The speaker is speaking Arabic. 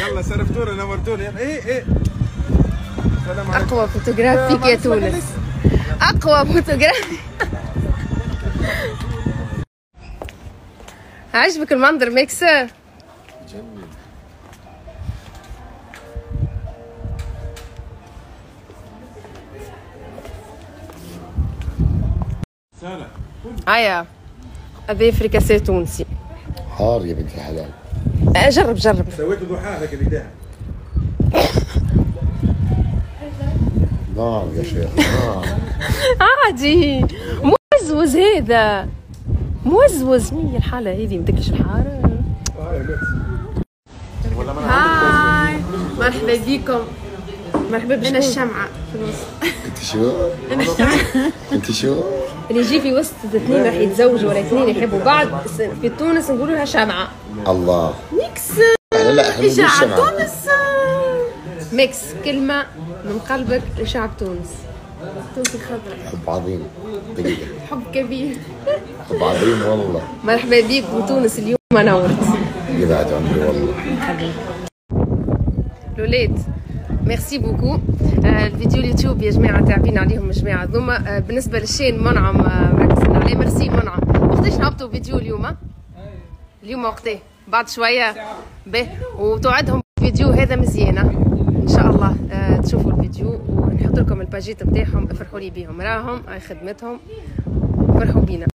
يلا سرفتونا نورتونا. يلا إيه إيه. السلام عليكم. أقوى فوتوغراف فيك يا تونس. أقوى فوتوغراف عجبك المنظر ميكس سهلا هيا. هذا فريكاسيه تونسي. حار يا بنت الحلال. آه، جرب جرب. سويته ضحى لك اللي نار يا شيخ نار عادي. موزوز هذا. موزوز. مين الحالة هذه؟ مدكش الحارة هاي مرحبا بكم. مرحبا بكم أنا الشمعة في الوسط. أنت شو؟ أنت شو؟ اللي يجي في وسط اثنين راح يتزوجوا ولا اثنين يحبوا بعض. في تونس نقولوا لها شمعة. الله. ميكس. إحنا لا إحنا نقول شعب شمعة. تونس. ميكس. كلمة من قلبك لشعب تونس. تونس الخضراء. حب عظيم. دقيقة. حب كبير. حب عظيم والله. مرحبا بيك بتونس اليوم نورت يا بعد عمري والله. لوليد. merci beaucoup آه الفيديو اليوتيوب يا جماعة تعبين عليهم الجماعه ذوما آه بالنسبة لل chaîne منعم آه مركزين عليه ميرسي منعم. وقتاش نهبطوا فيديو اليوم اليوم وقتاه بعد شوية. باهي وتوعدهم فيديو هذا مزيانه إن شاء الله آه تشوفوا الفيديو ونحط لكم الباجيت نتاعهم افرحوا لي بيهم. راهم هاي خدمتهم. فرحوا بينا.